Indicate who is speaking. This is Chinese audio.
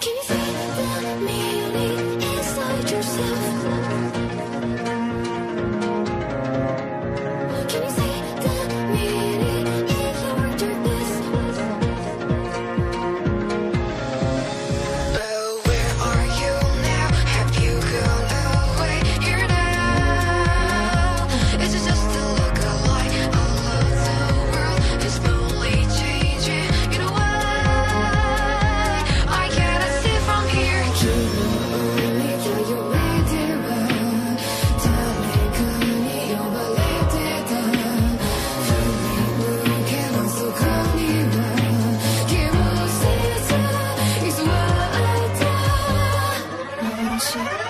Speaker 1: Can you 是。